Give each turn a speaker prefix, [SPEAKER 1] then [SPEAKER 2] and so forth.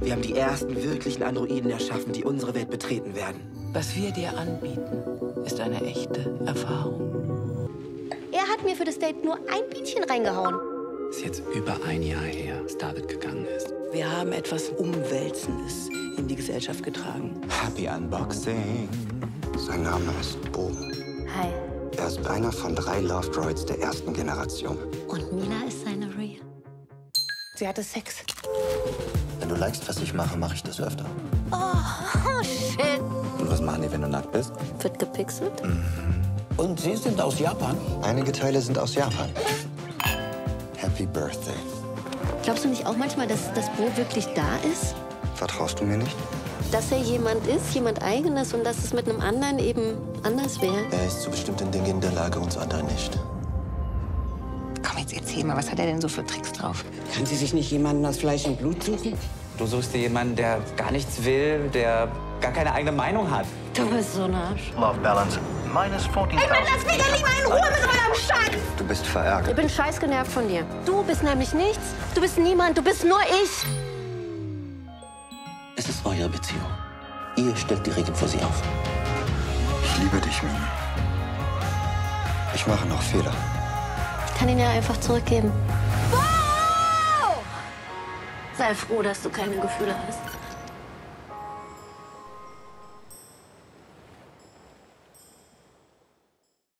[SPEAKER 1] Wir haben die ersten wirklichen Androiden erschaffen, die unsere Welt betreten werden.
[SPEAKER 2] Was wir dir anbieten, ist eine echte Erfahrung.
[SPEAKER 3] Er hat mir für das Date nur ein Bienchen reingehauen.
[SPEAKER 4] Ist jetzt über ein Jahr her, dass David gegangen ist.
[SPEAKER 2] Wir haben etwas Umwälzendes in die Gesellschaft getragen.
[SPEAKER 1] Happy Unboxing.
[SPEAKER 5] Sein Name ist Bo.
[SPEAKER 3] Hi.
[SPEAKER 5] Er ist einer von drei Love Droids der ersten Generation.
[SPEAKER 3] Und Mila ist seine Ria.
[SPEAKER 2] Sie hatte Sex.
[SPEAKER 6] Wenn du likest, was ich mache, mache ich das öfter.
[SPEAKER 3] Oh, shit.
[SPEAKER 6] Und was machen die, wenn du nackt bist?
[SPEAKER 3] Wird gepixelt?
[SPEAKER 7] Und Sie sind aus Japan?
[SPEAKER 6] Einige Teile sind aus Japan. Happy Birthday.
[SPEAKER 3] Glaubst du nicht auch manchmal, dass das Bo wirklich da ist?
[SPEAKER 6] Vertraust du mir nicht?
[SPEAKER 3] Dass er jemand ist, jemand eigenes und dass es mit einem anderen eben anders wäre?
[SPEAKER 6] Er ist zu bestimmten Dingen in der Lage, uns andere nicht.
[SPEAKER 8] Jetzt erzähl mal, was hat er denn so für Tricks drauf?
[SPEAKER 2] Kann sie sich nicht jemanden aus Fleisch und Blut suchen?
[SPEAKER 9] Du suchst dir jemanden, der gar nichts will, der gar keine eigene Meinung hat.
[SPEAKER 3] Du bist so ein Arsch.
[SPEAKER 10] Love balance minus 14,000.
[SPEAKER 3] Lass mich doch mal in Ruhe mit eurem Scheiß!
[SPEAKER 6] Du bist
[SPEAKER 3] Ich
[SPEAKER 6] verärgert.
[SPEAKER 3] bin scheiß genervt von dir. Du bist nämlich nichts. Du bist niemand. Du bist nur ich.
[SPEAKER 6] Es ist eure Beziehung. Ihr stellt die Regeln für sie auf. Ich liebe dich, Mimi. Ich mache noch Fehler.
[SPEAKER 3] Kann ihn ja einfach zurückgeben. Wow! Sei froh, dass du keine Gefühle hast.